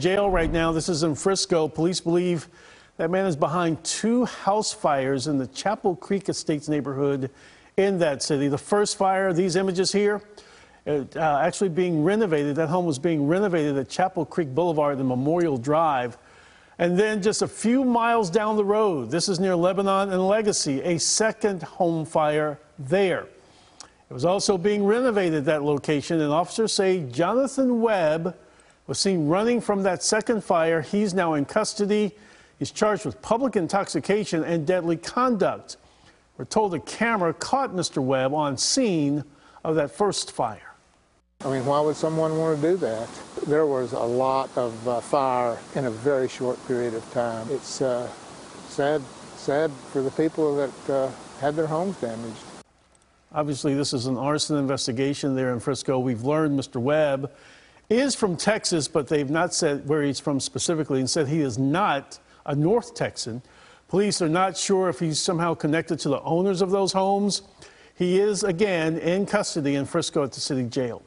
jail right now. This is in Frisco. Police believe that man is behind two house fires in the Chapel Creek Estates neighborhood in that city. The first fire, these images here, uh, actually being renovated. That home was being renovated at Chapel Creek Boulevard and Memorial Drive. And then just a few miles down the road, this is near Lebanon and Legacy, a second home fire there. It was also being renovated, that location, and officers say Jonathan Webb was seen running from that second fire. He's now in custody. He's charged with public intoxication and deadly conduct. We're told a camera caught Mr. Webb on scene of that first fire. I mean, why would someone want to do that? There was a lot of uh, fire in a very short period of time. It's uh, sad, sad for the people that uh, had their homes damaged. Obviously, this is an arson investigation there in Frisco. We've learned Mr. Webb is from Texas, but they've not said where he's from specifically and said he is not a North Texan. Police are not sure if he's somehow connected to the owners of those homes. He is, again, in custody in Frisco at the city jail.